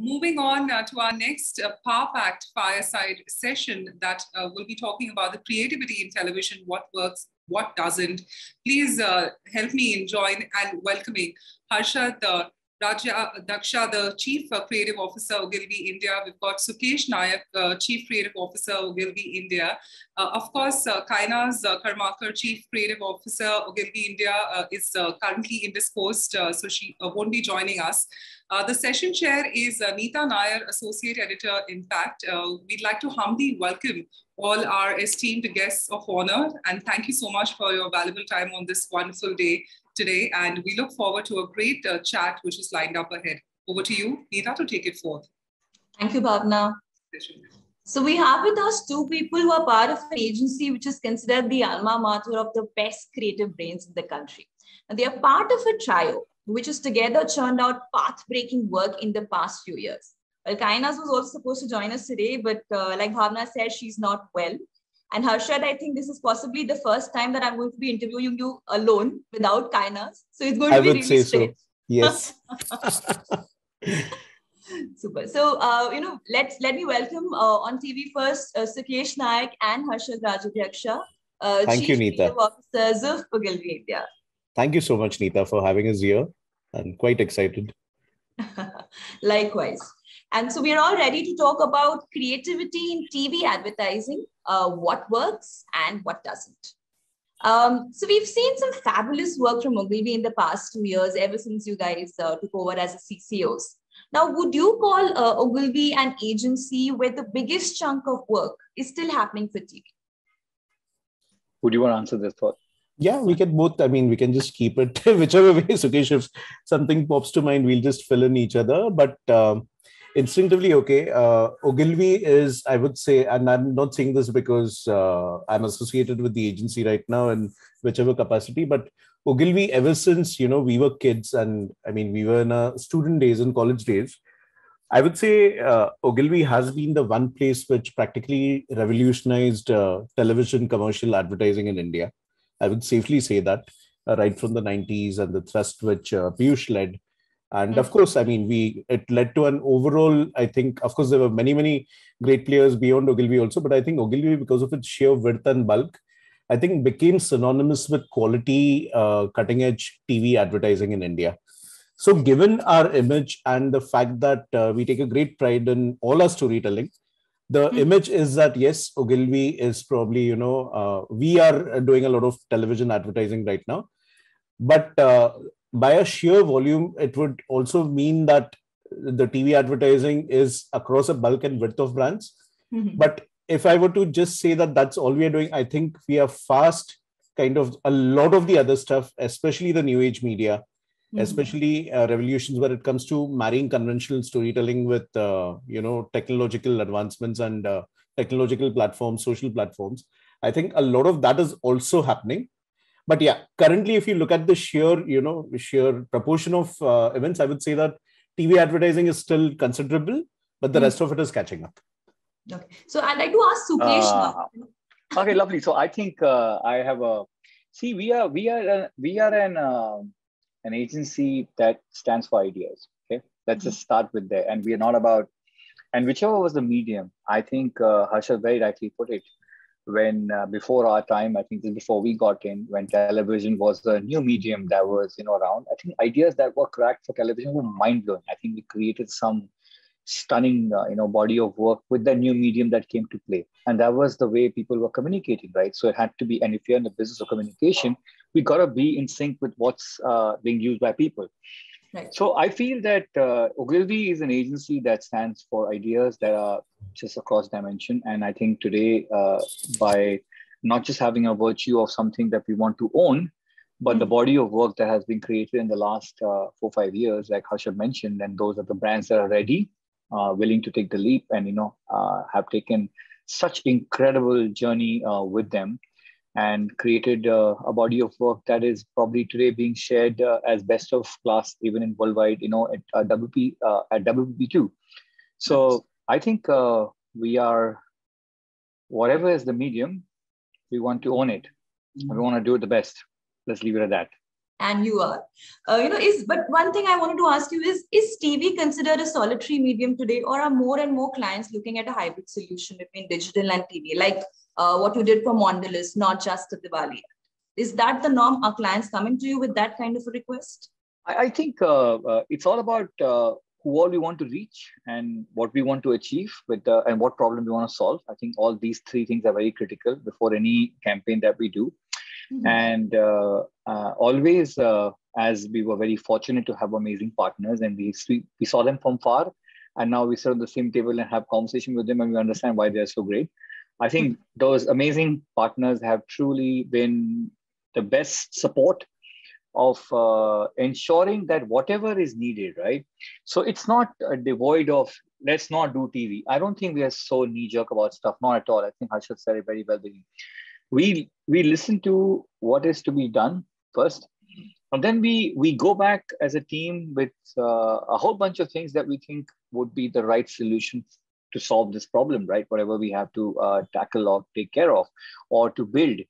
moving on uh, to our next uh, Fireside session that uh, will be talking about the creativity in television, what works, what doesn't. Please uh, help me in join and welcoming Harshad Raja Daksha, the Chief uh, Creative Officer, of Ogilvy India. We've got Sukesh Nayak, uh, Chief Creative Officer, of Ogilvy India. Uh, of course, uh, Kainaz uh, Karmakar, Chief Creative Officer, of Ogilvy India, uh, is uh, currently indisposed, so she won't be joining us. the session chair is Neeta Nair, Associate Editor, Impact. we'd like to humbly welcome all our esteemed guests of honor and thank you so much for your valuable time on this wonderful day today, and we look forward to a great uh, chat which is lined up ahead. Over to you, Neeta, to take it forth. Thank you, Bhavna. So we have with us two people who are part of an agency which is considered the alma mater of the best creative brains in the country. And they are part of a trio which has together churned out path-breaking work in the past few years. Well, Kainaz was also supposed to join us today, but uh, like Bhavna said, she's not well. And Harshad, I think this is possibly the first time that I'm going to be interviewing you alone without Kainaz. So it's going to I be really say strange. So. Yes. Super. So, uh, you know, let's let me welcome uh, on TV first uh, Sukesh Nayak and Harshad Rajadhyaksha. Uh, Thank Chief you, Neeta. Officers of Ogilvy India. Thank you so much, Neeta, for having us here. I'm quite excited. Likewise. And so we are all ready to talk about creativity in TV advertising, uh, what works and what doesn't. Um, so we've seen some fabulous work from Ogilvy in the past two years, ever since you guys uh, took over as a CCOs. Now, would you call uh, Ogilvy an agency where the biggest chunk of work is still happening for TV? Would you want to answer this thought? Yeah, we can both. I mean, we can just keep it whichever way. Sukesh, if something pops to mind, we'll just fill in each other. But um, instinctively okay uh, ogilvy is i would say and i'm not saying this because uh, i'm associated with the agency right now in whichever capacity but ogilvy ever since you know we were kids and i mean we were in our student days and college days i would say uh, ogilvy has been the one place which practically revolutionized uh, television commercial advertising in india. I would safely say that uh, right from the 90s and the thrust which uh, Piyush led and of course i mean we it led to an overall i think of course there were many many great players beyond ogilvy also but i think ogilvy because of its sheer width and bulk i think became synonymous with quality uh, cutting edge tv advertising in india. So given our image and the fact that uh, we take a great pride in all our storytelling the mm-hmm. image is that yes ogilvy is probably you know uh, we are doing a lot of television advertising right now but uh, by a sheer volume, it would also mean that the TV advertising is across a bulk and width of brands. Mm-hmm. But if I were to just say that that's all we are doing, I think we are fast kind of a lot of the other stuff, especially the new age media, mm-hmm. especially uh, revolutions where it comes to marrying conventional storytelling with, uh, you know, technological advancements and uh, technological platforms, social platforms. I think a lot of that is also happening but yeah currently if you look at the sheer you know sheer proportion of uh, events i would say that tv advertising is still considerable but the mm. rest of it is catching up okay so i'd like to ask sukesh uh, okay lovely so i think uh, i have a see we are we are uh, we are an uh, an agency that stands for ideas okay let's mm-hmm. just start with there and we are not about and whichever was the medium i think uh, harsha very rightly put it when uh, before our time, I think before we got in, when television was a new medium that was you know around, I think ideas that were cracked for television were mind blowing. I think we created some stunning uh, you know body of work with the new medium that came to play, and that was the way people were communicating, right? So it had to be, and if you're in the business of communication, we gotta be in sync with what's uh, being used by people. Right. So I feel that uh, Ogilvy is an agency that stands for ideas that are just across dimension. And I think today, uh, by not just having a virtue of something that we want to own, but mm-hmm. the body of work that has been created in the last uh, four five years, like Harsha mentioned, and those are the brands that are ready, uh, willing to take the leap, and you know uh, have taken such incredible journey uh, with them and created uh, a body of work that is probably today being shared uh, as best of class even in worldwide you know at uh, WPP uh, at WP2 so I think uh, we are whatever is the medium we want to own it. Mm-hmm. we want to do it the best. Let's leave it at that. And you are. Uh, you know is but one thing i wanted to ask you is is tv considered a solitary medium today or are more and more clients looking at a hybrid solution between digital and tv like uh, what you did for mondelez not just the diwali. Is that the norm? Are clients coming to you with that kind of a request? I, I think uh, uh it's all about uh, who all we want to reach and what we want to achieve with uh, and what problem we want to solve. I think all these three things are very critical before any campaign that we do. Mm-hmm. And uh, uh, always, uh, as we were very fortunate to have amazing partners, and we we saw them from far, and now we sit on the same table and have conversation with them, and we understand why they're so great. I think those amazing partners have truly been the best support of uh, ensuring that whatever is needed, right? So it's not devoid of let's not do TV. I don't think we are so knee jerk about stuff, not at all. I think Harshad said it very well we we listen to what is to be done first and then we we go back as a team with uh, a whole bunch of things that we think would be the right solution to solve this problem right? Whatever we have to uh, tackle or take care of or to build.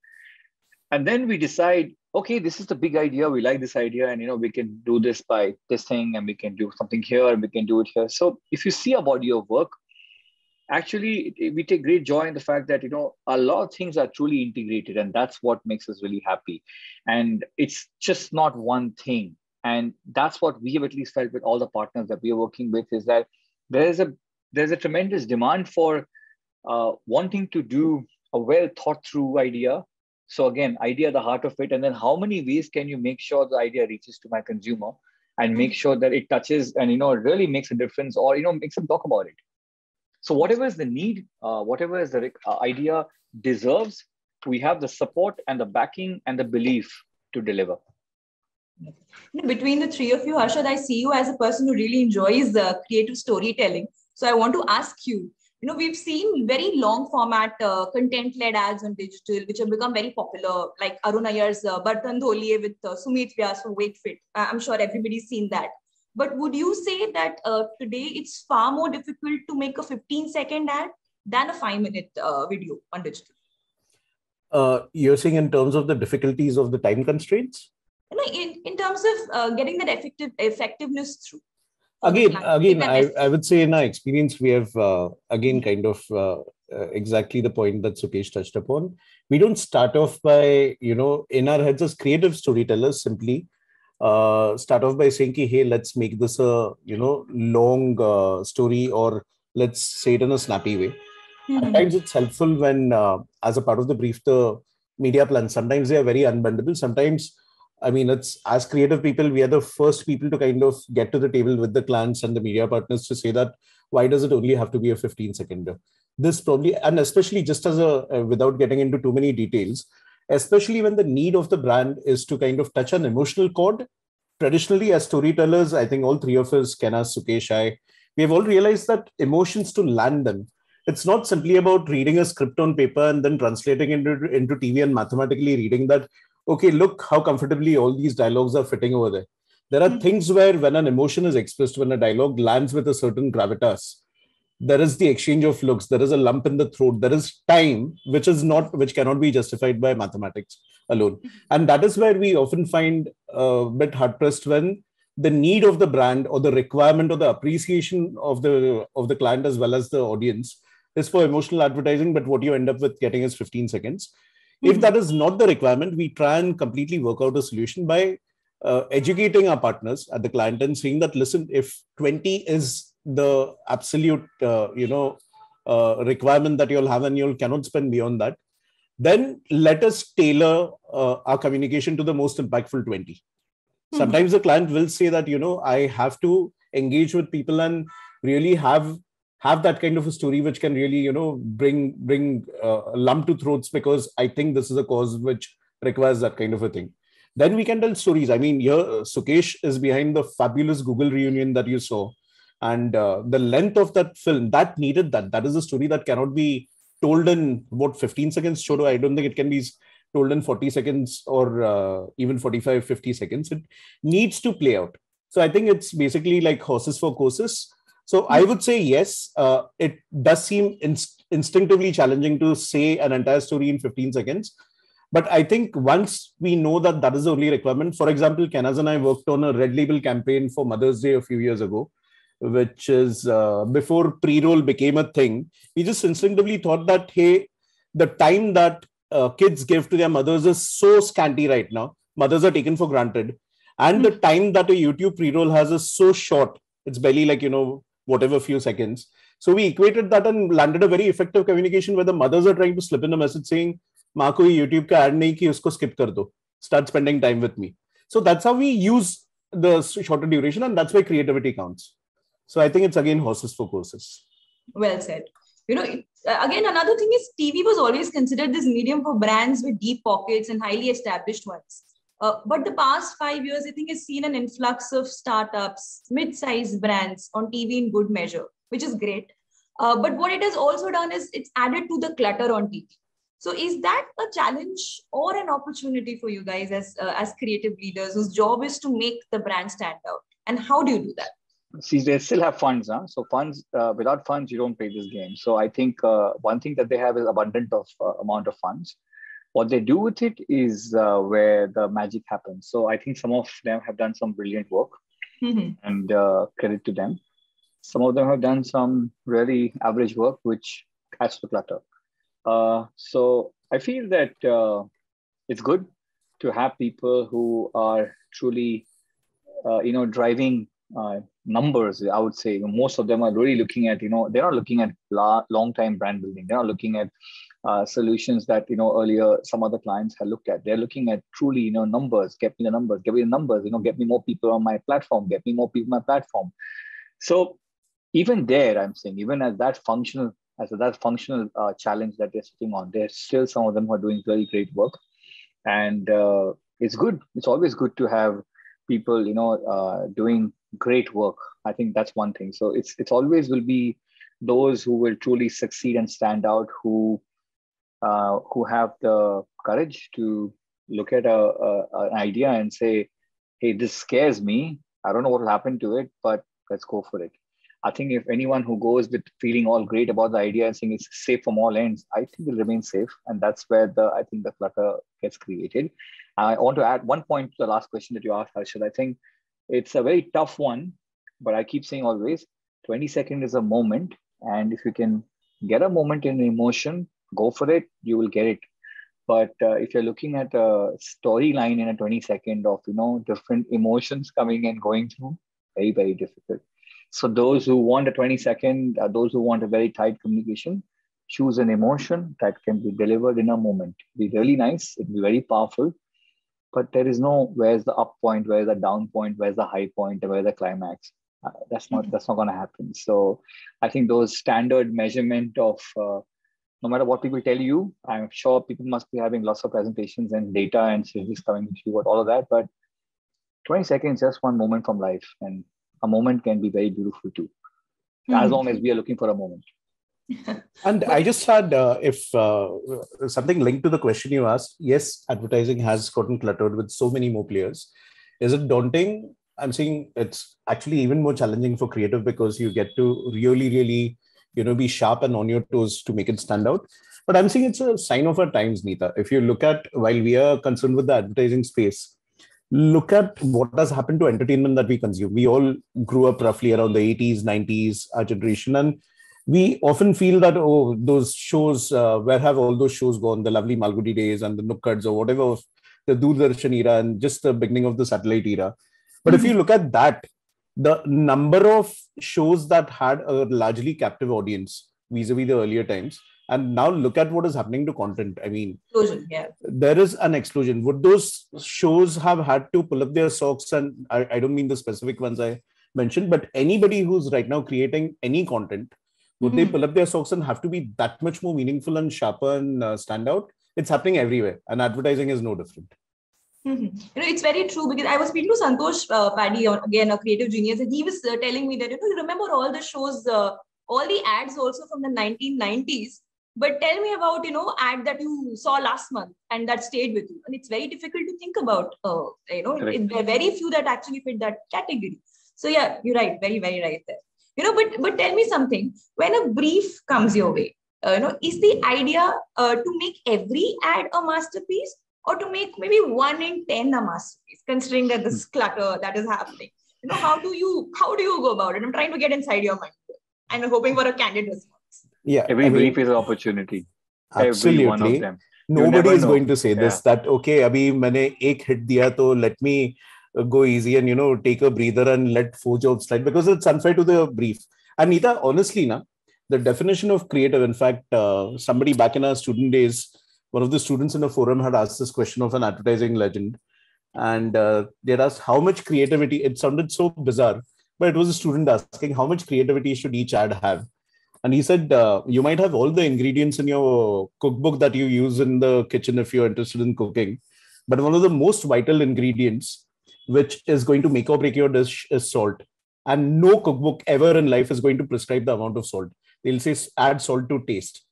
And then we decide okay this is the big idea. We like this idea and you know we can do this by this thing and we can do something here and we can do it here. So if you see a body of work actually we take great joy in the fact that you know a lot of things are truly integrated and that's what makes us really happy. And it's just not one thing. And that's what we have at least felt with all the partners that we are working with is that there's a there's a tremendous demand for uh, wanting to do a well thought through idea so again idea the heart of it and then how many ways can you make sure the idea reaches to my consumer and make mm-hmm. sure that it touches and you know really makes a difference or you know makes them talk about it so whatever is the need, uh, whatever is the uh, idea deserves, we have the support and the backing and the belief to deliver. Between the three of you, Harshad, I see you as a person who really enjoys uh, creative storytelling. So I want to ask you, you know, we've seen very long format uh, content-led ads on digital, which have become very popular, like Arun Aiyar's uh, Bartan Dholiye with uh, Sumit Vyas from WeightFit. I'm sure everybody's seen that. But would you say that uh, today it's far more difficult to make a 15 second ad than a five minute uh, video on digital? Uh, you're saying in terms of the difficulties of the time constraints? You No, in, in terms of uh, getting that effective effectiveness through. Again, again, I, I would say in our experience, we have uh, again kind of uh, exactly the point that Sukesh touched upon. We don't start off by, you know, in our heads as creative storytellers simply uh, start off by saying, "Hey, let's make this a you know long uh, story, or let's say it in a snappy way." Mm-hmm. Sometimes it's helpful when, uh, as a part of the brief, the media plan. Sometimes they are very unbendable. Sometimes, I mean, it's as creative people, we are the first people to kind of get to the table with the clients and the media partners to say that why does it only have to be a 15 second? This probably, and especially just as a uh, without getting into too many details, especially when the need of the brand is to kind of touch an emotional chord. Traditionally, as storytellers, I think all three of us, Kenna, Sukesh, I, we have all realized that emotions to land them, it's not simply about reading a script on paper and then translating into, into TV and mathematically reading that, okay, look how comfortably all these dialogues are fitting over there. There are mm-hmm. things where when an emotion is expressed, when a dialogue lands with a certain gravitas, there is the exchange of looks there is a lump in the throat there is time which is not which cannot be justified by mathematics alone and that is where we often find a bit hard pressed when the need of the brand or the requirement or the appreciation of the of the client as well as the audience is for emotional advertising but what you end up with getting is 15 seconds mm-hmm. if that is not the requirement we try and completely work out a solution by uh, educating our partners at the client and saying that listen if 20 is the absolute uh, you know uh, requirement that you'll have and you'll cannot spend beyond that then let us tailor uh, our communication to the most impactful 20 mm-hmm. sometimes the client will say that you know i have to engage with people and really have have that kind of a story which can really you know bring bring uh, a lump to throats because i think this is a cause which requires that kind of a thing. Then we can tell stories. I mean here sukesh is behind the fabulous google reunion that you saw and uh, the length of that film that needed that. That is a story that cannot be told in what 15 seconds show i don't think it can be told in 40 seconds or uh, even 45 50 seconds. It needs to play out. So i think it's basically like horses for courses so i would say yes uh, it does seem inst- instinctively challenging to say an entire story in 15 seconds but I think once we know that that is the only requirement, for example, Kainaz and I worked on a red label campaign for Mother's Day a few years ago, which is uh, before pre-roll became a thing. We just instinctively thought that, hey, the time that uh, kids give to their mothers is so scanty right now. Mothers are taken for granted. And the time that a YouTube pre-roll has is so short. It's barely like, you know, whatever few seconds. So we equated that and landed a very effective communication where the mothers are trying to slip in a message saying, माँ को YouTube का add नहीं की उसको skip कर दो start spending time with me so that's how we use the shorter duration and that's why creativity counts so i think it's again horses for courses well said you know again another thing is tv was always considered this medium for brands with deep pockets and highly established ones uh, but the past five years i think has seen an influx of startups mid-sized brands on tv in good measure which is great uh, but what it has also done is it's added to the clutter on tv so is that a challenge or an opportunity for you guys as uh, as creative leaders whose job is to make the brand stand out? And how do you do that? See, they still have funds, huh? So funds, uh, without funds, you don't play this game. So I think uh, one thing that they have is abundant of amount of funds. What they do with it is uh, where the magic happens. So I think some of them have done some brilliant work, mm-hmm. and uh, credit to them. Some of them have done some really average work, which adds to clutter. Uh, so I feel that uh, it's good to have people who are truly, uh, you know, driving uh, numbers. I would say most of them are really looking at, you know, they're not looking at la- long-time brand building. They're not looking at uh, solutions that you know earlier some other clients had looked at. They're looking at truly, you know, numbers. Get me the numbers. Get me the numbers. You know, get me more people on my platform. Get me more people on my platform. So even there, I'm saying, even as that functional as that functional uh, challenge that they're sitting on. There's still some of them who are doing very great work, and uh, it's good. It's always good to have people, you know, uh, doing great work. I think that's one thing. So it's it's always will be those who will truly succeed and stand out, who uh, who have the courage to look at a, a, an idea and say, "Hey, this scares me. I don't know what will happen to it, but let's go for it." I think if anyone who goes with feeling all great about the idea and saying it's safe from all ends, I think will remain safe. And that's where the I think the clutter gets created. I want to add one point to the last question that you asked, Harshad. I think it's a very tough one, but I keep saying always 20 second is a moment. And if you can get a moment in emotion, go for it, you will get it. But uh, if you're looking at a storyline in a 20 second of you know different emotions coming and going through, very, very difficult. So those who want a 20 second, uh, those who want a very tight communication, choose an emotion that can be delivered in a moment. Be really nice, it'll be very powerful, but there is no where's the up point, where's the down point, where's the high point, where's the climax. Uh, that's not mm-hmm. that's not going to happen. So I think those standard measurement of uh, no matter what people tell you, I'm sure people must be having lots of presentations and data and statistics coming to you about all of that, but 20 seconds just one moment from life and a moment can be very beautiful too, mm-hmm. as hmm. long as we are looking for a moment. and I just had, uh, if uh, something linked to the question you asked, yes, advertising has gotten cluttered with so many more players. Is it daunting? I'm saying it's actually even more challenging for creative because you get to really, really, you know, be sharp and on your toes to make it stand out. But I'm saying it's a sign of our times, Neeta. If you look at while we are concerned with the advertising space, look at what has happened to entertainment that we consume. We all grew up roughly around the 80s, 90s, our generation, and we often feel that oh, those shows, uh, where have all those shows gone? The lovely Malgudi days and the Nukkads or whatever, the Doordarshan era and just the beginning of the satellite era. But mm-hmm. if you look at that, the number of shows that had a largely captive audience vis-a-vis the earlier times and now look at what is happening to content. I mean explosion, yeah. there is an explosion. Would those shows have had to pull up their socks? And I, I don't mean the specific ones i mentioned but anybody who's right now creating any content would mm-hmm. they pull up their socks and have to be that much more meaningful and sharper and uh, stand out? It's happening everywhere and advertising is no different Mm-hmm. You know, it's very true because I was speaking to Santosh uh, Padhi, again, a creative genius, and he was uh, telling me that, you know, you remember all the shows, uh, all the ads also from the 1990s but tell me about you know ad that you saw last month and that stayed with you. And it's very difficult to think about uh, you know it, there are very few that actually fit that category. So yeah you're right very very right there. You know but but tell me something. When a brief comes your way uh, you know, is the idea uh, to make every ad a masterpiece or to make maybe one in 10 a masterpiece, considering that this hmm. clutter that is happening? You know, how do you, how do you go about it? I'm trying to get inside your mind and hoping for a candid response. Yeah. Every I mean, brief is an opportunity. Absolutely. Every one of them. Nobody is know. going to say yeah. this that, okay, abhi maine ek hit diya, to let me go easy and, you know, take a breather and let four jobs slide because it's unfair to the brief. And Neeta, honestly, na, the definition of creative, in fact, uh, somebody back in our student days, one of the students in the forum had asked this question of an advertising legend. And uh, they asked how much creativity, it sounded so bizarre, but it was a student asking how much creativity should each ad have? And he said, uh, you might have all the ingredients in your cookbook that you use in the kitchen if you're interested in cooking. But one of the most vital ingredients, which is going to make or break your dish, is salt. And no cookbook ever in life is going to prescribe the amount of salt they'll say add salt to taste.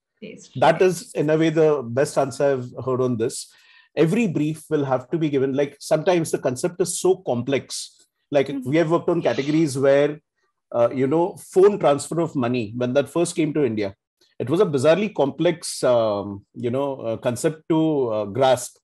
That is, in a way, the best answer I've heard on this. Every brief will have to be given. Like sometimes the concept is so complex. Like mm-hmm. we have worked on categories where, uh, you know, phone transfer of money, when that first came to India, it was a bizarrely complex, um, you know, uh, concept to uh, grasp.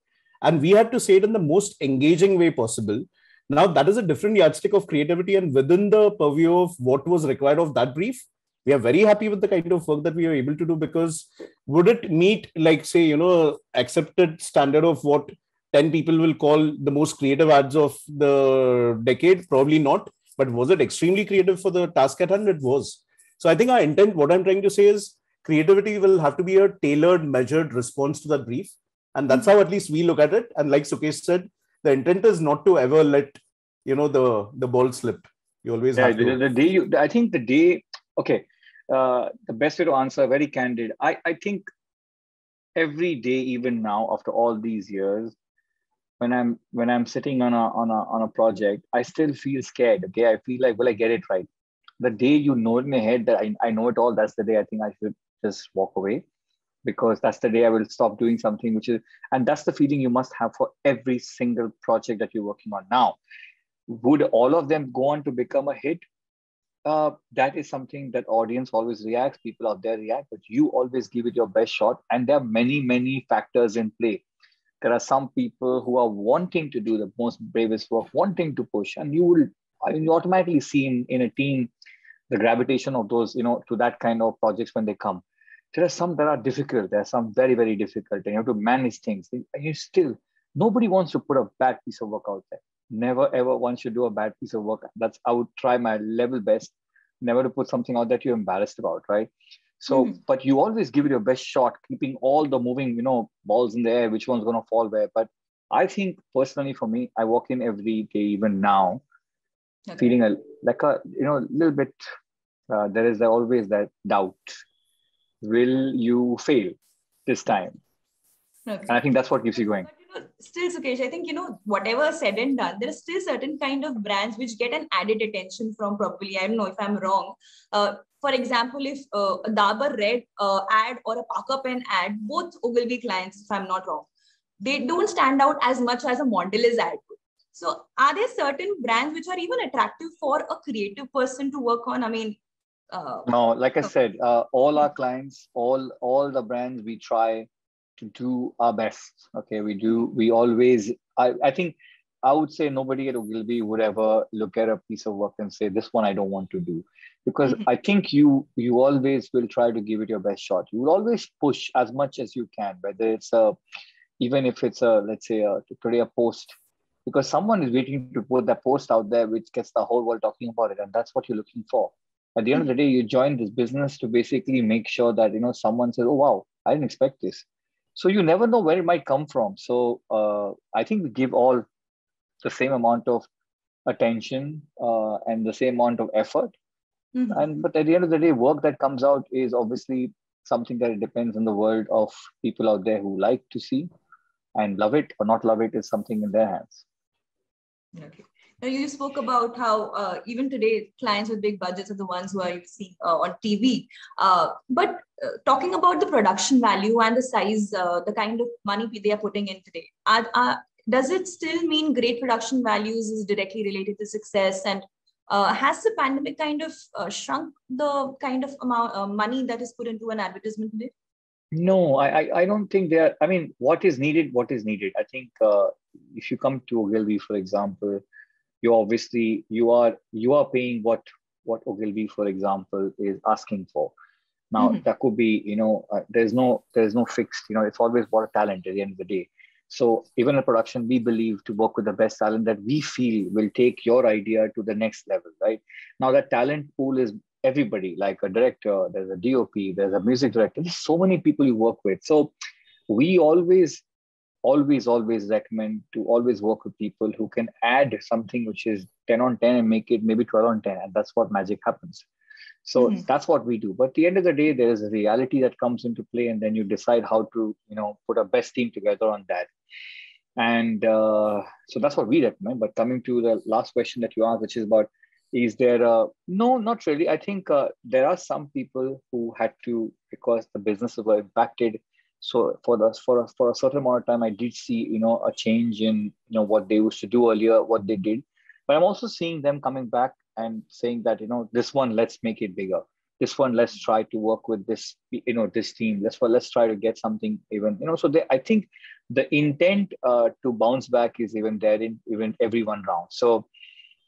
And we had to say it in the most engaging way possible. Now, that is a different yardstick of creativity. And within the purview of what was required of that brief, we are very happy with the kind of work that we are able to do because would it meet like say you know accepted standard of what 10 people will call the most creative ads of the decade? Probably not. But was it extremely creative for the task at hand? It was. So i think our intent what i'm trying to say is creativity will have to be a tailored measured response to that brief. And that's how at least we look at it. And like sukesh said the intent is not to ever let you know the the ball slip. You always yeah, have to. The, the day you, i think the day okay uh, the best way to answer, very candid. I, I think every day, even now, after all these years, when I'm when I'm sitting on a on a on a project, I still feel scared. Okay, I feel like, will I get it right? The day you know in my head that I, I know it all, that's the day I think I should just walk away because that's the day I will stop doing something, which is, and that's the feeling you must have for every single project that you're working on now. Would all of them go on to become a hit? Uh, that is something that audience always reacts people out there react but you always give it your best shot. And there are many many factors in play. There are some people who are wanting to do the most bravest work wanting to push and you will I mean, you automatically see in, in a team the gravitation of those you know to that kind of projects when they come. There are some that are difficult. There are some very very difficult and you have to manage things. And you still nobody wants to put a bad piece of work out there never ever one should do a bad piece of work. That's I would try my level best, never to put something out that you're embarrassed about, right? So, mm. but you always give it your best shot, keeping all the moving, you know, balls in the air, which one's gonna fall where. But I think personally for me, I walk in every day, even now, okay. feeling a like a you know, a little bit uh, there is always that doubt. Will you fail this time? Okay. And I think that's what keeps you going still Sukesh, I think you know whatever said and done, there are still certain kind of brands which get an added attention from probably I don't know if I'm wrong. Uh, for example, if uh, a Dabur Red uh, ad or a Parker Pen ad, both Ogilvy clients if I'm not wrong. They don't stand out as much as a Mondelez ad. So, are there certain brands which are even attractive for a creative person to work on? I mean, uh, no, like I said, uh, all our clients, all all the brands we try to do our best. Okay, we do. We always. I, I think I would say nobody at Ogilvy would ever look at a piece of work and say this one I don't want to do, because mm-hmm. I think you you always will try to give it your best shot. You will always push as much as you can, whether it's a even if it's a let's say a today a post because someone is waiting to put that post out there which gets the whole world talking about it and that's what you're looking for at the end of the day you join this business to basically make sure that you know someone says oh wow i didn't expect this so you never know where it might come from. So uh, i think we give all the same amount of attention uh, and the same amount of effort. Mm-hmm. and but at the end of the day work that comes out is obviously something that it depends on the world of people out there who like to see and love it or not love it is something in their hands. Okay now you spoke about how uh, even today clients with big budgets are the ones who are seeing uh, on TV. Uh, but uh, talking about the production value and the size, uh, the kind of money they are putting in today, are, are, does it still mean great production values is directly related to success? And Uh, has the pandemic kind of shrunk the kind of amount money that is put into an advertisement today? No, I, I, don't think there. I mean, what is needed? What is needed? I think if you come to Ogilvy, for example, you obviously you are you are paying what what Ogilvy, for example, is asking for. Now mm-hmm. that could be, you know, uh, there's no there's no fixed. You know, it's always about talent at the end of the day. So even in production, we believe to work with the best talent that we feel will take your idea to the next level, right? Now that talent pool is everybody, like a director, there's a DOP, there's a music director, there's so many people you work with. So we always, always, always recommend to always work with people who can add something which is 10 on 10 and make it maybe 12 on 10. And that's what magic happens. So mm-hmm. that's what we do. But at the end of the day, there is a reality that comes into play, and then you decide how to, you know, put a best team together on that. And uh, so that's what we recommend. But coming to the last question that you asked, which is about, is there a no, not really. I think uh, there are some people who had to because the businesses were impacted. So for the for a, for a certain amount of time, I did see you know a change in you know what they used to do earlier, what they did. But I'm also seeing them coming back and saying that you know this one let's make it bigger. This one let's try to work with this you know this team. Let's let's try to get something even you know so they, i think the intent uh, to bounce back is even there in even every one round. So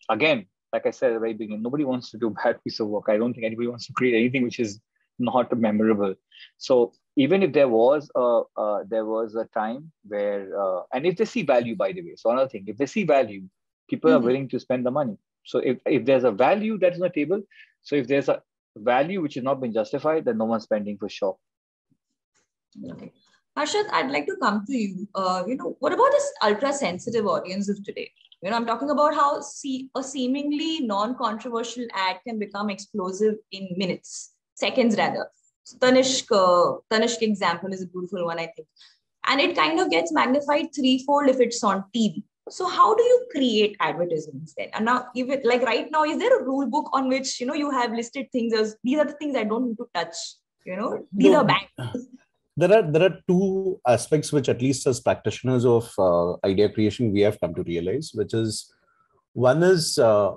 again like i said at the very beginning nobody wants to do bad piece of work. I don't think anybody wants to create anything which is not memorable so even if there was a uh, there was a time where uh, and if they see value by the way so another thing if they see value people mm-hmm. are willing to spend the money so if, if there's a value that's on the table, so if there's a value which has not been justified, then no one's spending for sure. Okay. Harshad, I'd like to come to you. Uh, you know, what about this ultra sensitive audience of today? You know, I'm talking about how see, a seemingly non-controversial ad can become explosive in minutes, seconds rather. So Tanishq, uh, Tanishq example is a beautiful one, I think. And it kind of gets magnified threefold if it's on TV. So how do you create advertisements then? And now, even like right now, is there a rule book on which you know you have listed things as these are the things I don't need to touch? You know, these no, are bad. There are there are two aspects which, at least as practitioners of uh, idea creation, we have come to realize, which is one is uh,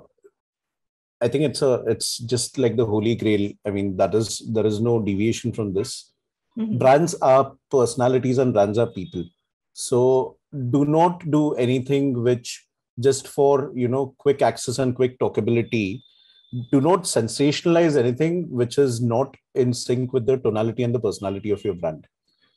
I think it's a it's just like the holy grail. I mean, that is there is no deviation from this. Mm-hmm. Brands are personalities and brands are people. So do not do anything which just for you know quick access and quick talkability do not sensationalize anything which is not in sync with the tonality and the personality of your brand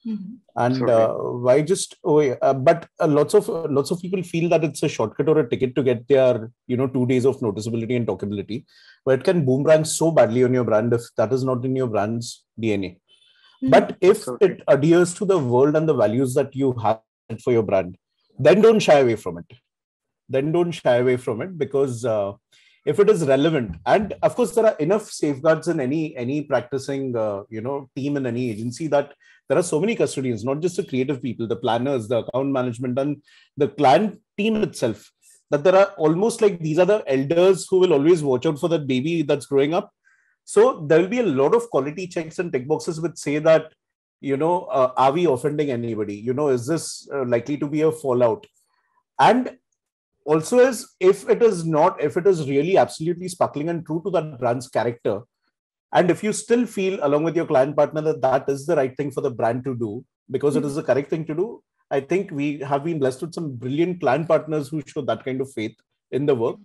mm-hmm. and uh, why just oh yeah, uh, but uh, lots of uh, lots of people feel that it's a shortcut or a ticket to get their you know two days of noticeability and talkability. But it can boomerang so badly on your brand if that is not in your brand's dna mm-hmm. but if it adheres to the world and the values that you have for your brand then don't shy away from it. Then don't shy away from it because uh, if it is relevant. And of course there are enough safeguards in any any practicing uh, you know team in any agency that there are so many custodians not just the creative people the planners the account management and the client team itself that there are almost like these are the elders who will always watch out for that baby that's growing up. So there will be a lot of quality checks and tick boxes which say that you know uh, are we offending anybody? You know is this uh, likely to be a fallout? And also is if it is not if it is really absolutely sparkling and true to that brand's character and if you still feel along with your client partner that that is the right thing for the brand to do because mm-hmm. it is the correct thing to do i think we have been blessed with some brilliant client partners who show that kind of faith in the work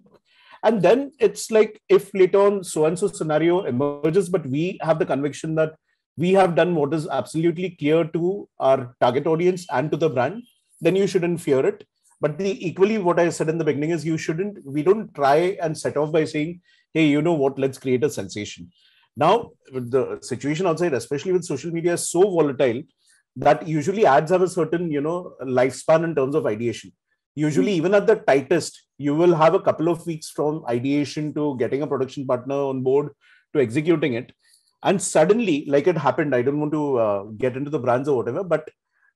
and then it's like if later on so and so scenario emerges but we have the conviction that we have done what is absolutely clear to our target audience and to the brand, then you shouldn't fear it. But the equally what I said in the beginning is you shouldn't, we don't try and set off by saying, hey, you know what, let's create a sensation. Now, the situation outside, especially with social media, is so volatile that usually ads have a certain, you know, lifespan in terms of ideation. Usually, even at the tightest, you will have a couple of weeks from ideation to getting a production partner on board to executing it and suddenly like it happened i don't want to uh, get into the brands or whatever but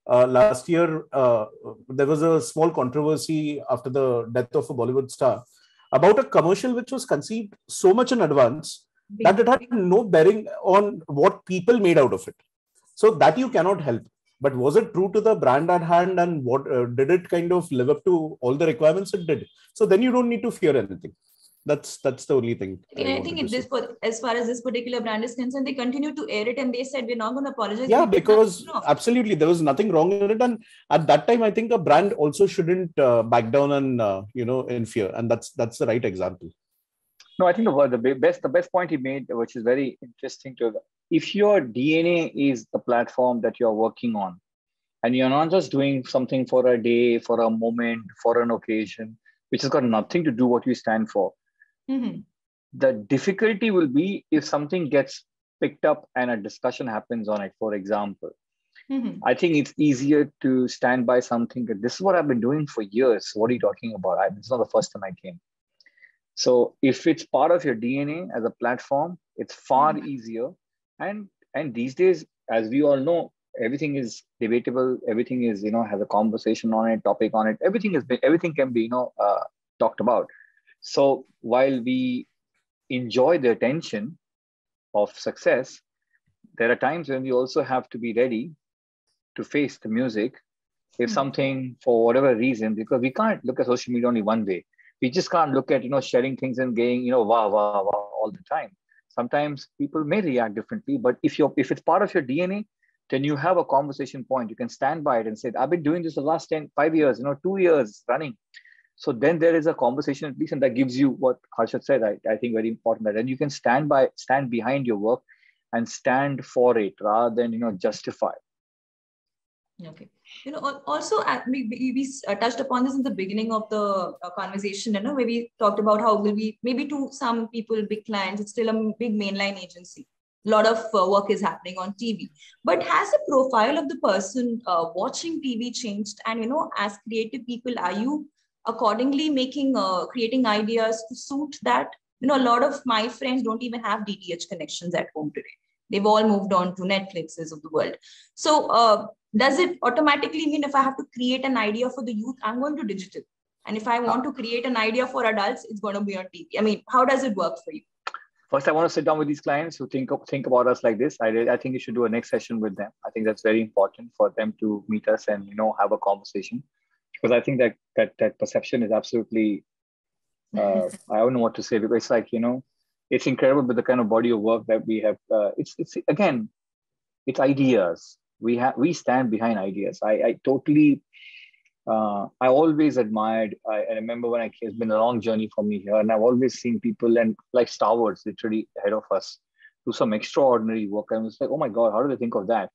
uh, last year uh, there was a small controversy after the death of a bollywood star about a commercial which was conceived so much in advance that it had no bearing on what people made out of it. So that you cannot help. But was it true to the brand at hand and what uh, did it kind of live up to all the requirements? It did. So then you don't need to fear anything that's that's the only thing i, I think it, this as far as this particular brand is concerned they continue to air it and they said we're not going to apologize yeah because absolutely there was nothing wrong in it. And at that time i think a brand also shouldn't uh, back down and uh, you know in fear. And that's that's the right example. No i think the, the best the best point he made which is very interesting to if your dna is the platform that you're working on and you're not just doing something for a day for a moment for an occasion which has got nothing to do what you stand for Mm-hmm. The difficulty will be if something gets picked up and a discussion happens on it, for example. Mm-hmm. I think it's easier to stand by something that this is what I've been doing for years. What are you talking about? I, it's not the first time I came. So if it's part of your DNA as a platform, it's far mm-hmm. easier. And and these days, as we all know, everything is debatable. Everything is you know has a conversation on it, topic on it. Everything is everything can be you know uh, talked about. So while we enjoy the attention of success, there are times when we also have to be ready to face the music. If mm-hmm. something, for whatever reason, because we can't look at social media only one way. We just can't look at, you know, sharing things and getting, you know, wow, wow, wow all the time. Sometimes people may react differently, but if you're if it's part of your DNA, then you have a conversation point. You can stand by it and say, I've been doing this the last 10, five years, you know, two years running. So then there is a conversation at least, and that gives you what Harshad said. I, I think very important that then you can stand by, stand behind your work, and stand for it rather than you know justify. Okay. You know, also uh, we, we uh, touched upon this in the beginning of the uh, conversation, you know, where we talked about how will we maybe to some people, big clients, it's still a big mainline agency. A lot of work is happening on TV, but has the profile of the person uh, watching TV changed? And you know, as creative people, are you accordingly making uh, creating ideas to suit that. You know a lot of my friends don't even have dth connections at home today. They've all moved on to netflixes of the world. So uh, does it automatically mean if i have to create an idea for the youth i'm going to digital? And if i want to create an idea for adults it's going to be on tv i mean how does it work for you? First i want to sit down with these clients who think think about us like this. I, I think you should do a next session with them. I think that's very important for them to meet us and you know have a conversation because I think that that that perception is absolutely uh, I don't know what to say because it's like you know it's incredible with the kind of body of work that we have. Uh, it's it's again, it's ideas. We have we stand behind ideas. I I totally. Uh, I always admired. I, I, remember when I it's been a long journey for me here, and I've always seen people and like Star Wars, literally ahead of us, do some extraordinary work. And it's like, oh my god, how do they think of that?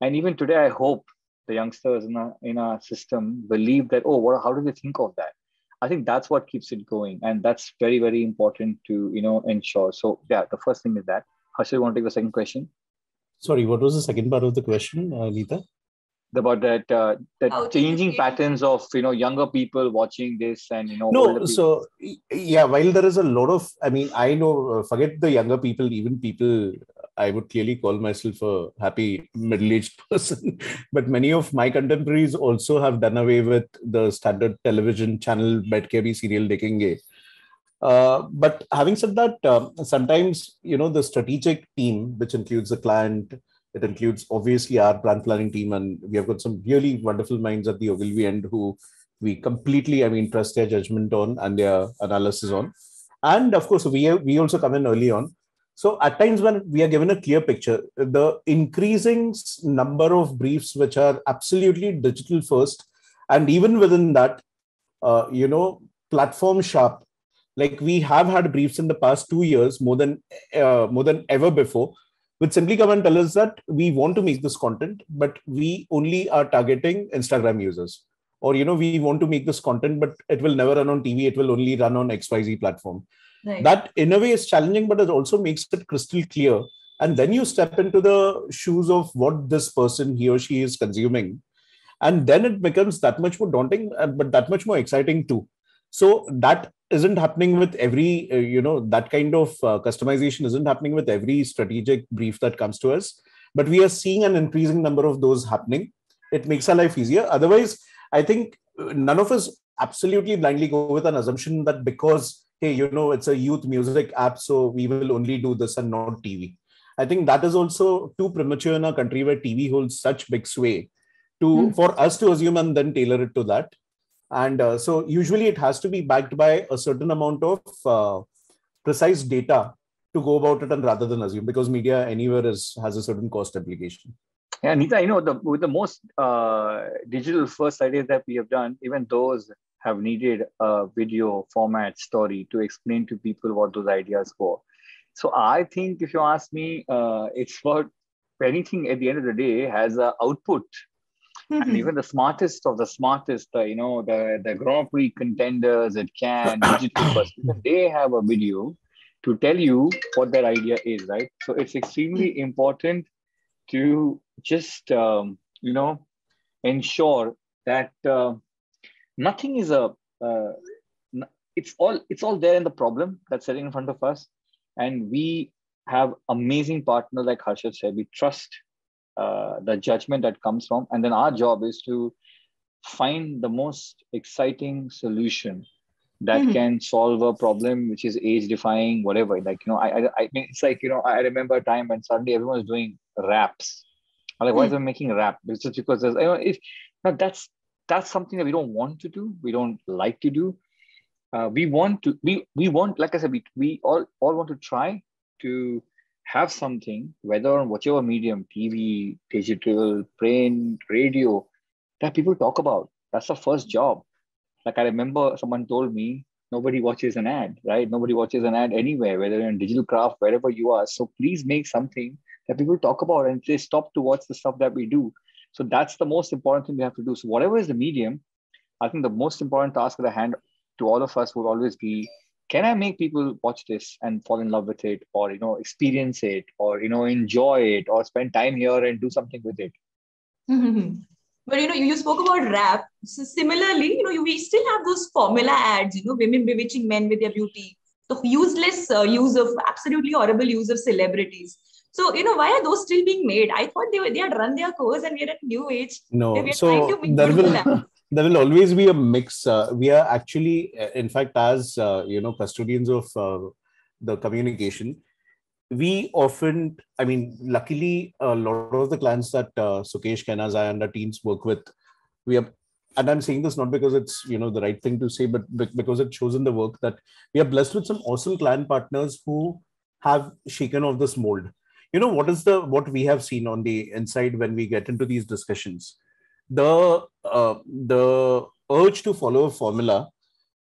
And even today, I hope the youngsters in our, in our system believe that, oh, what, how do they think of that? I think that's what keeps it going. And that's very, very important to, you know, ensure. So yeah, the first thing is that. Harshad, you want to take the second question? Sorry, what was the second part of the question, uh, Neeta? about that uh, that How changing patterns of you know younger people watching this and you know no so yeah while there is a lot of i mean i know uh, forget the younger people even people I would clearly call myself a happy middle-aged person. but many of my contemporaries also have done away with the standard television channel bed be serial dekenge. Uh, but having said that, uh, sometimes you know the strategic team, which includes the client, it includes obviously our brand planning team, and we have got some really wonderful minds at the Ogilvy end who we completely, I mean, trust their judgment on and their analysis on. And of course, we we also come in early on so at times when we are given a clear picture, the increasing number of briefs which are absolutely digital first, and even within that, uh, you know, platform sharp. Like we have had briefs in the past two years, more than uh, more than ever before, which simply come and tell us that we want to make this content, but we only are targeting Instagram users, or you know, we want to make this content, but it will never run on TV. It will only run on XYZ platform Right. That in a way is challenging, but it also makes it crystal clear. And then you step into the shoes of what this person, he or she is consuming. And then it becomes that much more daunting, uh, but that much more exciting too. So that isn't happening with every, uh, you know, that kind of uh, customization isn't happening with every strategic brief that comes to us. But we are seeing an increasing number of those happening. It makes our life easier. Otherwise, I think uh, none of us absolutely blindly go with an assumption that because hey, you know, it's a youth music app, so we will only do this and not TV. I think that is also too premature in a country where TV holds such big sway to mm. for us to assume and then tailor it to that. And uh, so usually it has to be backed by a certain amount of uh, precise data to go about it and rather than assume because media anywhere is has a certain cost application yeah Neeta, you know the with the most uh, digital first ideas that we have done even those have needed a video format story to explain to people what those ideas were so i think if you ask me uh, it's what anything at the end of the day has an output mm-hmm. and even the smartest of the smartest uh, you know the the grand prix contenders at Cannes digital person, they have a video to tell you what their idea is, right? So it's extremely important to just, um, you know, ensure that uh, nothing is a, uh, it's all it's all there in the problem that's sitting in front of us, and we have amazing partners like Harshad said. We trust uh, the judgment that comes from, and then our job is to find the most exciting solution that mm-hmm. can solve a problem which is age defying whatever like you know I, I i mean it's like you know i remember a time when suddenly everyone was doing raps I'm like mm-hmm. why is mm. everyone making rap it's just because there's you know if now that's that's something that we don't want to do we don't like to do uh, we want to we we want like i said we, we all all want to try to have something whether on whichever medium tv digital print radio that people talk about that's the first job like I remember someone told me nobody watches an ad, right? Nobody watches an ad anywhere, whether in digital craft, wherever you are. So please make something that people talk about and they stop to watch the stuff that we do. So that's the most important thing we have to do. So whatever is the medium, I think the most important task at the hand to all of us would always be can I make people watch this and fall in love with it or you know experience it or you know enjoy it or spend time here and do something with it? But you know, you, you spoke about rap. So similarly, you know, we still have those formula ads, you know, women bewitching men with their beauty. The useless uh, use of absolutely horrible use of celebrities. So, you know, why are those still being made? I thought they were, they had run their course and we're at new age. No, so there will, there will always be a mix. Uh, we are actually, uh, in fact, as, uh, you know, custodians of uh, the communication, we often, I mean, luckily, a lot of the clients that uh, Sukesh, Kainaz, and our teams work with, we are, and I'm saying this not because it's you know the right thing to say, but because it shows in the work that we are blessed with some awesome client partners who have shaken off this mold. You know what is the what we have seen on the inside when we get into these discussions, the uh, the urge to follow a formula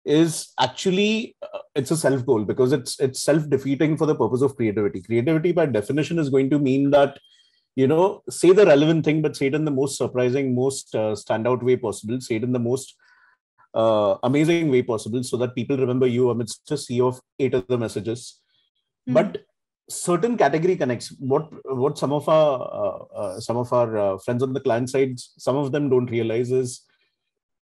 is actually uh, it's a self goal because it's it's self defeating for the purpose of creativity. Creativity by definition is going to mean that you know say the relevant thing but say it in the most surprising most uh, standout way possible say it in the most uh, amazing way possible so that people remember you amidst a sea of eight other messages. Mm-hmm. but certain category connects what what some of our uh, uh some of our uh, friends on the client side some of them don't realize is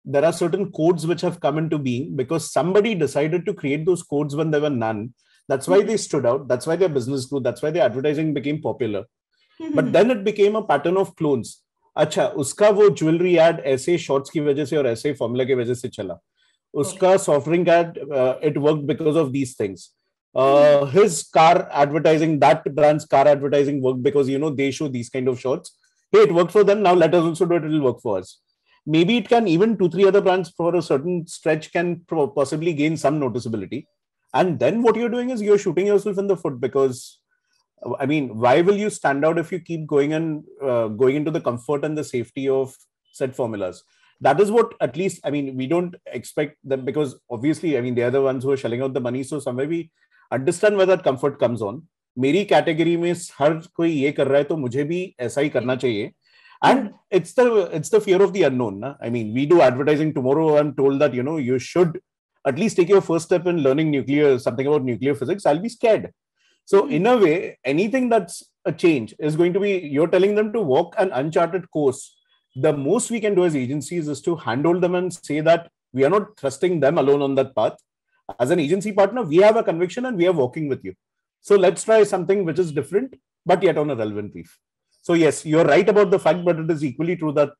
there are certain codes which have come into being because somebody decided to create those codes when there were none. That's why they stood out. That's why their business grew. That's why their advertising became popular. But then it became a pattern of clones. अच्छा उसका वो jewellery add ऐसे shorts की वजह से और ऐसे formula की वजह से चला उसका soft drink add it work because of these things his car advertising that brand's car advertising worked because you know they show these kind of shots hey it worked for them. Now let us also do it. It will work for us. Maybe it can even two three other brands for a certain stretch can possibly gain some noticeability. And then what you're doing is you're shooting yourself in the foot because i mean why will you stand out if you keep going and uh, going into the comfort and the safety of set formulas? That is what at least i mean we don't expect them because obviously i mean they're the ones who are shelling out the money. So somewhere we understand where that comfort comes on मेरी category में हर कोई ये कर रहा है तो मुझे भी ऐसा ही करना चाहिए and it's the it's the fear of the unknown na? i mean we do advertising tomorrow i'm told that you know you should at least take your first step in learning nuclear something about nuclear physics i'll be scared so in a way anything that's a change is going to be you're telling them to walk an uncharted course the most we can do as agencies is to handhold them and say that we are not trusting them alone on that path as an agency partner we have a conviction and we are working with you so let's try something which is different but yet on a relevant brief so yes, you're right about the fact, but it is equally true that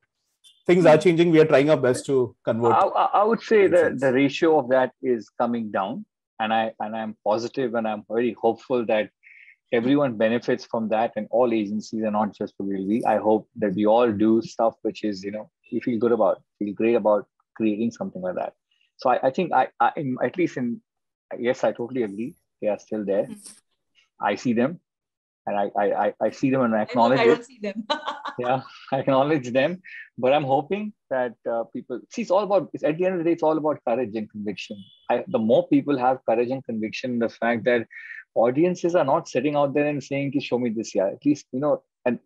things are changing. We are trying our best to convert. I, I would say the, the ratio of that is coming down, and I and I'm positive and I'm very hopeful that everyone benefits from that, and all agencies are not just Ogilvy. I hope that we all do stuff which is you know we feel good about, feel great about creating something like that. So I, I think I, I in, at least in yes, I totally agree. they are still there. Mm-hmm. I see them, and I I I see them and I acknowledge I, I don't see them. yeah, I acknowledge them, but I'm hoping that uh, people see. It's all about. It's at the end of the day, it's all about courage and conviction. I, the more people have courage and conviction, the fact that audiences are not sitting out there and saying, "Show me this." Yeah, at least you know. And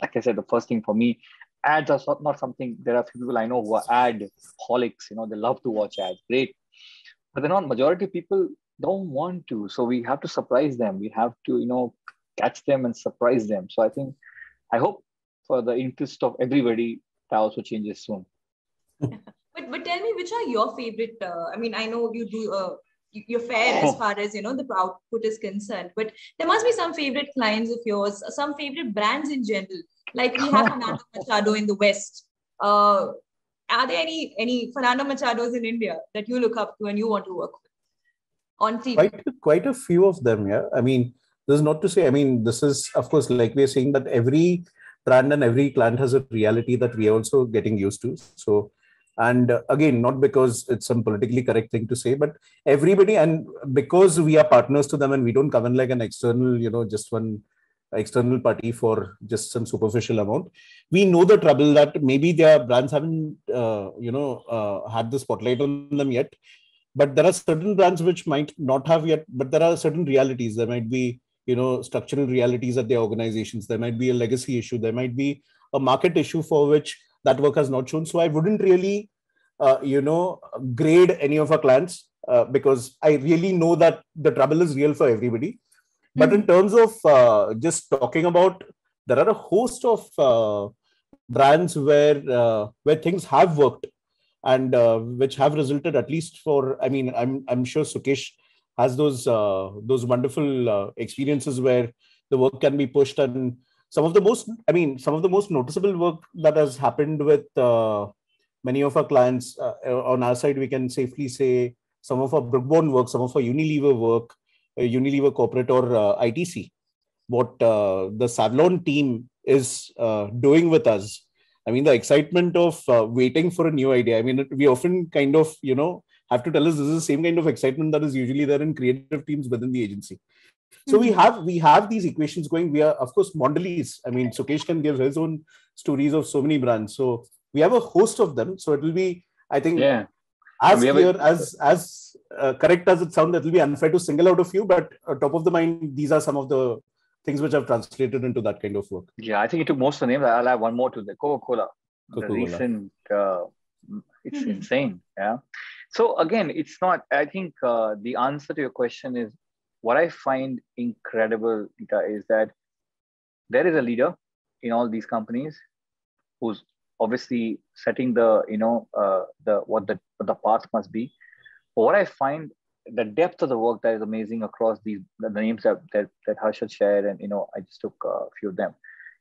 like I said, the first thing for me, ads are not something. There are people I know who are ad holics. You know, they love to watch ads. Great, but then on majority of people don't want to. So we have to surprise them. We have to you know catch them and surprise them. So I think, I hope for the interest of everybody, that also changes soon. but but tell me, which are your favorite? Uh, I mean, I know you do. Uh, you're fair as far as you know the output is concerned, but there must be some favorite clients of yours, some favorite brands in general. Like we have Fernando Machado in the West. Uh, are there any any Fernando Machados in India that you look up to and you want to work with on TV? Quite quite a few of them, yeah. I mean, this is not to say. I mean, this is of course like we are saying that every brand and every client has a reality that we are also getting used to. So, and again, not because it's some politically correct thing to say, but everybody, and because we are partners to them and we don't come in like an external, you know, just one external party for just some superficial amount. We know the trouble that maybe their brands haven't, uh, you know, uh, had the spotlight on them yet. But there are certain brands which might not have yet, but there are certain realities. There might be you know structural realities at their organizations there might be a legacy issue there might be a market issue for which that work has not shown so i wouldn't really uh, you know grade any of our clients uh, because i really know that the trouble is real for everybody but mm-hmm. in terms of uh, just talking about there are a host of uh, brands where uh, where things have worked and uh, which have resulted at least for i mean i'm i'm sure sukesh has those uh, those wonderful uh, experiences where the work can be pushed and some of the most i mean some of the most noticeable work that has happened with uh, many of our clients uh, on our side we can safely say some of our Brooke Bond work some of our unilever work uh, unilever corporate or uh, itc what the savlon team is doing with us. I mean the excitement of waiting for a new idea. I mean we often kind of you know have to tell us this is the same kind of excitement that is usually there in creative teams within the agency. So mm-hmm. we have we have these equations going. We are of course Mondelez. I mean, Sukesh can give his own stories of so many brands. So we have a host of them. So it will be, I think, yeah. as clear a, as as uh, correct as it sounds. It will be unfair to single out a few, but uh, top of the mind, these are some of the things which have translated into that kind of work. Yeah, I think you took most of the names. I'll add one more to the Coca Cola. The recent, uh, it's mm-hmm. insane. Yeah so again it's not i think uh, the answer to your question is what i find incredible is that there is a leader in all these companies who's obviously setting the you know uh, the what the what the path must be but what i find the depth of the work that is amazing across these the names that that, that Harshad shared and you know I just took a few of them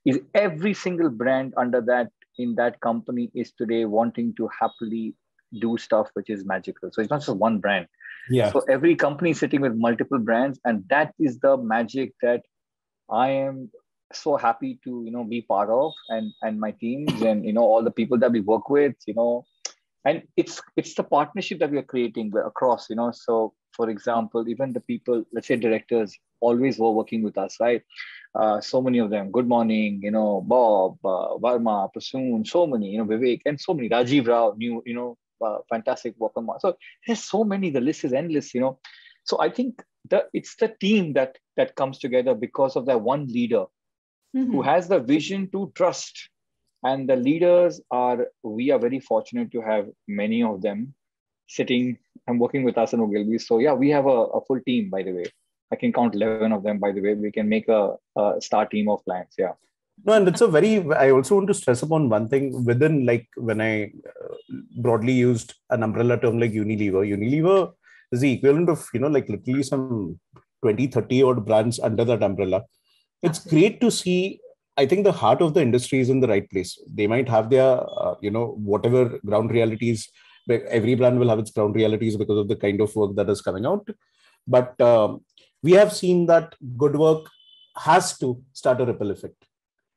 is every single brand under that in that company is today wanting to happily do stuff which is magical. So it's not just one brand. Yeah. So every company sitting with multiple brands, and that is the magic that I am so happy to you know be part of, and and my teams, and you know all the people that we work with, you know, and it's it's the partnership that we are creating across, you know. So for example, even the people, let's say directors, always were working with us, right? Uh, so many of them. Good morning, you know, Bob, uh, Varma, Prasoon, so many, you know, Vivek, and so many. Rajiv Rao, new, you know, uh, fantastic work on So there's so many. The list is endless. You know, so I think the it's the team that that comes together because of that one leader mm-hmm. who has the vision to trust. And the leaders are we are very fortunate to have many of them sitting and working with us in Ogilvy. So yeah, we have a, a full team. By the way, I can count eleven of them. By the way, we can make a, a star team of clients. Yeah. No, and it's a very. I also want to stress upon one thing within, like when I uh, broadly used an umbrella term like Unilever. Unilever is the equivalent of you know like literally some 20, 30 odd brands under that umbrella. It's great to see. I think the heart of the industry is in the right place. They might have their uh, you know whatever ground realities. Every brand will have its ground realities because of the kind of work that is coming out. But um, we have seen that good work has to start a ripple effect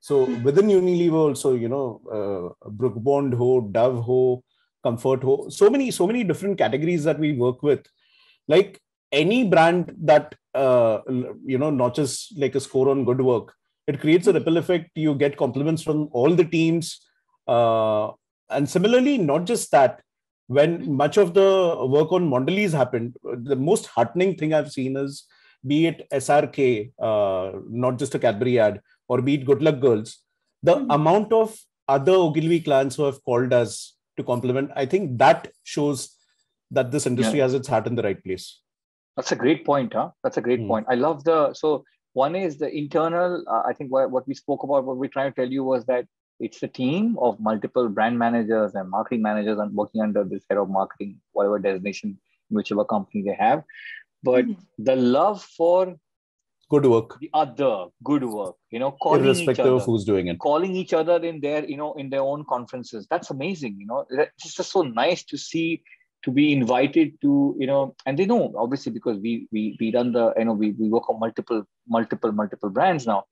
so within Unilever also, you know, uh, Brooke Bond Ho, Dove Ho, Comfort Ho, so many, so many different categories that we work with. Like any brand that uh, you know notches like a score on good work it creates a ripple effect you get compliments from all the teams uh, and similarly not just that when much of the work on Mondelez happened the most heartening thing i've seen is be it srk uh, not just a cadbury ad or be it good luck girls the Mhm. amount of other ogilvy clients who have called us to compliment i think that shows that this industry has its heart in the right place That's a great point, huh? That's a great Hmm. point. I love the so one is the internal. Uh, I think what, what we spoke about, what we're trying to tell you was that it's a team of multiple brand managers and marketing managers and working under this head of marketing, whatever designation, whichever company they have. But Mhm. the love for good work. The other, good work, you know, calling each irrespective other of who's doing it. calling each other in their you know in their own conferences. That's amazing you know. It's just so nice to see to be invited to you know and they know obviously because we we we run the you know we, we work on multiple multiple multiple brands now.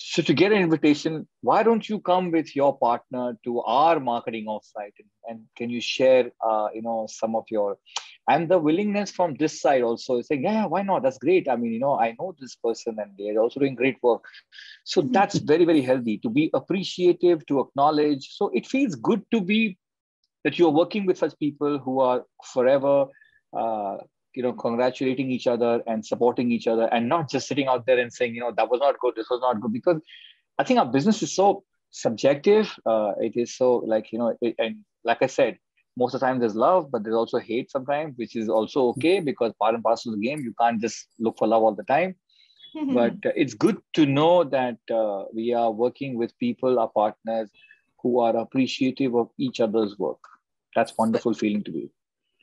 So to get an invitation why don't you come with your partner to our marketing offsite and, and can you share uh, you know some of your and the willingness from this side also is saying yeah why not? That's great. I mean you know i know this person and they're also doing great work. So Mhm. that's very very healthy to be appreciative to acknowledge. So it feels good to be that you're working with such people who are forever uh, you know congratulating each other and supporting each other and not just sitting out there and saying you know that was not good this was not good. Because i think our business is so subjective uh, it is so like you know it, and like i said most of the time there's love but there's also hate sometimes which is also okay because part and parcel of the game you can't just look for love all the time. But uh, it's good to know that uh, we are working with people our partners who are appreciative of each other's work. That's wonderful feeling to be.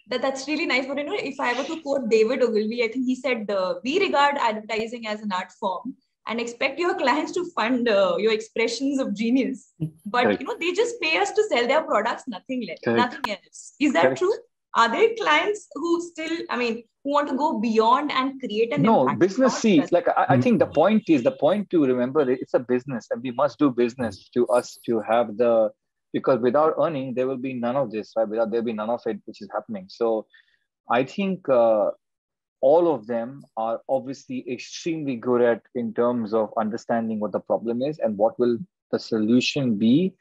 That, that's really nice. But you know, if I were to quote David Ogilvy, I think he said, uh, "We regard advertising as an art form and expect your clients to fund uh, your expressions of genius. But Correct. you know, they just pay us to sell their products, nothing less, Correct. nothing else. Is that Correct. true? Are there clients who still, I mean, who want to go beyond and create an no impact? business see like I, I think the point is the point to remember it's a business and we must do business to us to have the because without earning there will be none of this right without there'll be none of it which is happening so i think uh, all of them are obviously extremely good at in terms of understanding what the problem is and what will the solution be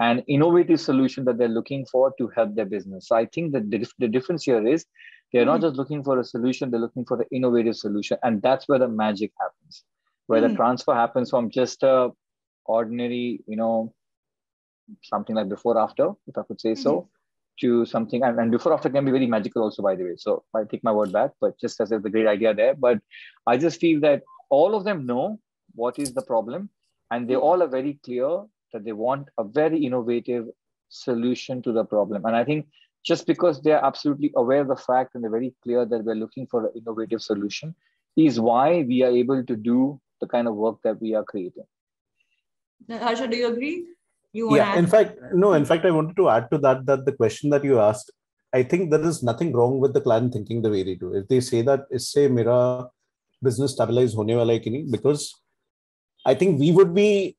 an innovative solution that they're looking for to help their business so i think that the, the difference here is they're not Mhm. just looking for a solution they're looking for the innovative solution and that's where the magic happens where the Mhm. transfer happens from just a ordinary you know something like before after if i could say so to something. And, and before after can be very magical also by the way. So i take my word back but just as a great idea there. But i just feel that all of them know what is the problem and they all are very clear that they want a very innovative solution to the problem. And i think just because they're absolutely aware of the fact and they're very clear that we're looking for an innovative solution is why we are able to do the kind of work that we are creating. Harsha, do you agree? You yeah to in add? fact no in fact i wanted to add to that that the question that you asked i think there is nothing wrong with the client thinking the way they do. If they say that isse mera business stabilize hone wala hai ki nahi? Because i think we would be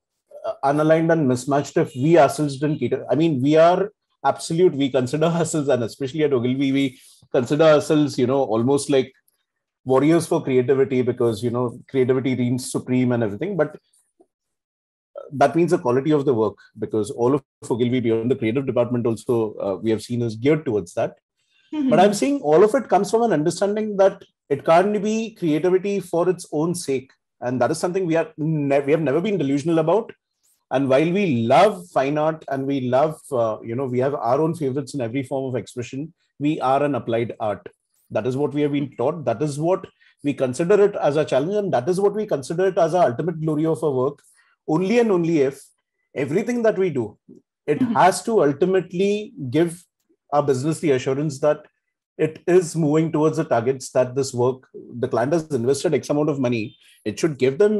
uh, unaligned and mismatched if we ourselves didn't cater. I mean we are absolute we consider ourselves and especially at ogilvy we consider ourselves you know almost like warriors for creativity because you know creativity reigns supreme and everything. But that means the quality of the work because all of Ogilvy beyond the creative department also uh, we have seen is geared towards that. But I'm saying all of it comes from an understanding that it can't be creativity for its own sake, and that is something we are ne- we have never been delusional about. And while we love fine art and we love uh, you know we have our own favorites in every form of expression, we are an applied art. That is what we have been taught. That is what we consider it as a challenge, and that is what we consider it as our ultimate glory of our work only and only if everything that we do it Mhm. has to ultimately give our business the assurance that it is moving towards the targets that this work the client has invested x amount of money it should give them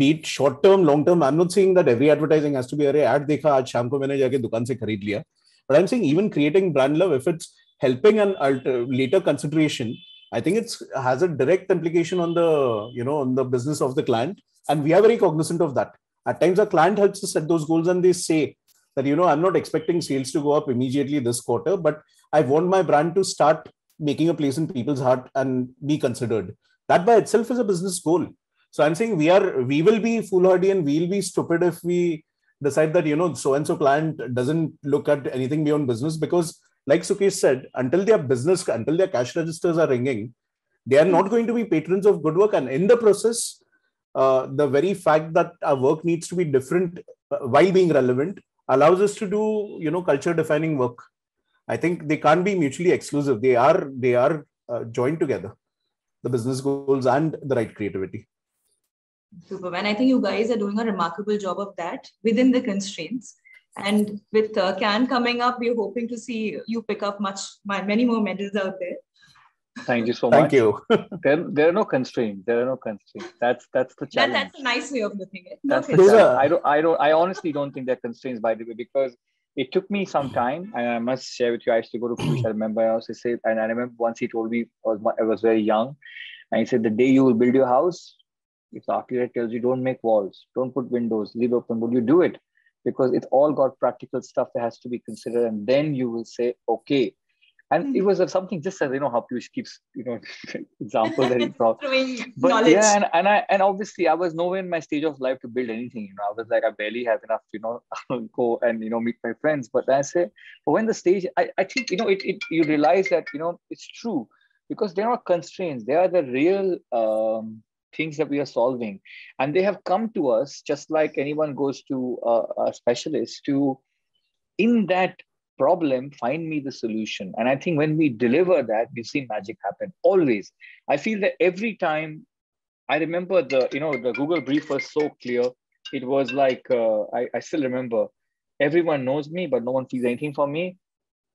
be it short term long term i'm not saying that every advertising has to be अरे ad देखा आज शाम को मैंने जाके दुकान से खरीद लिया but i'm saying even creating brand love if it's helping an alter, later consideration i think it's has a direct implication on the you know on the business of the client and we are very cognizant of that at times our client helps us set those goals and they say that you know i'm not expecting sales to go up immediately this quarter but i want my brand to start making a place in people's heart and be considered. That by itself is a business goal. So I'm saying we are we will be foolhardy and we'll be stupid if we decide that you know so and so client doesn't look at anything beyond business because like Sukesh said, until their business, until their cash registers are ringing, they are not going to be patrons of good work. And in the process, uh, the very fact that our work needs to be different uh, while being relevant allows us to do, you know, culture defining work. I think they can't be mutually exclusive. They are they are uh, joined together, the business goals and the right creativity. Super, and I think you guys are doing a remarkable job of that within the constraints. And with uh, Cannes coming up, we're hoping to see you pick up much, many more medals out there. Thank you so Thank much. Thank you. there, there are no constraints. There are no constraints. That's that's the challenge. That, that's a nice way of looking at it. That's the challenge. I don't. I don't. I honestly don't think there are constraints, by the way, because it took me some time, and I must share with you. I used to go to Piyush. I remember I also said, and I remember once he told me I was I was very young, and he said, "The day you will build your house, if the architect tells you don't make walls, don't put windows, leave open, will you do it? Because it's all got practical stuff that has to be considered, and then you will say, okay. And it was something just as you know how Piyush keeps you know example that he brought. but knowledge. yeah, and, and I and obviously I was nowhere in my stage of life to build anything. You know, I was like I barely have enough, you know, go and you know meet my friends. But I say, but when the stage, I, I think you know it, it you realize that you know it's true because they're not constraints; they are the real um, things that we are solving. And they have come to us just like anyone goes to a, a specialist to in that problem find me the solution. And i think when we deliver that we've seen magic happen always. I feel that every time i remember the you know the google brief was so clear. It was like uh, I, I still remember. Everyone knows me but no one feels anything for me.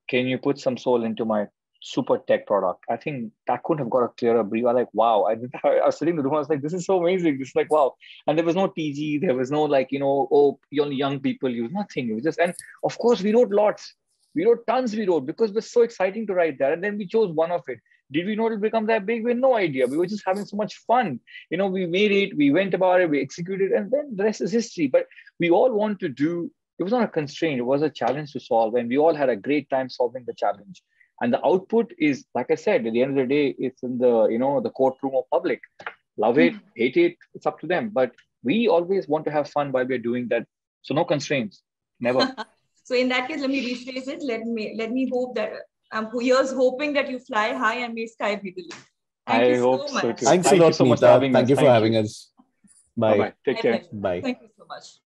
Can you put some soul into my super tech product. I think that couldn't have got a clearer brief. I was like, wow. I, I was sitting in the room. I was like, this is so amazing. This is like, wow. And there was no TG. There was no like, you know, oh, only young people use nothing. It was just, and of course, we wrote lots. We wrote tons. We wrote because it was so exciting to write that. And then we chose one of it. Did we know it become that big? We had no idea. We were just having so much fun. You know, we made it, we went about it, we executed, and then the rest is history. But we all want to do, it was not a constraint, it was a challenge to solve. And we all had a great time solving the challenge and the output is like i said at the end of the day it's in the you know the courtroom of public love it mm-hmm. hate it it's up to them but we always want to have fun while we're doing that so no constraints never so in that case let me rephrase it let me let me hope that i'm here's hoping that you fly high and may sky be the limit Thank I hope so, so Thanks Thank a lot, so much. Thank you for Thank us. Bye. Bye. Take care. Bye. Thank you so much.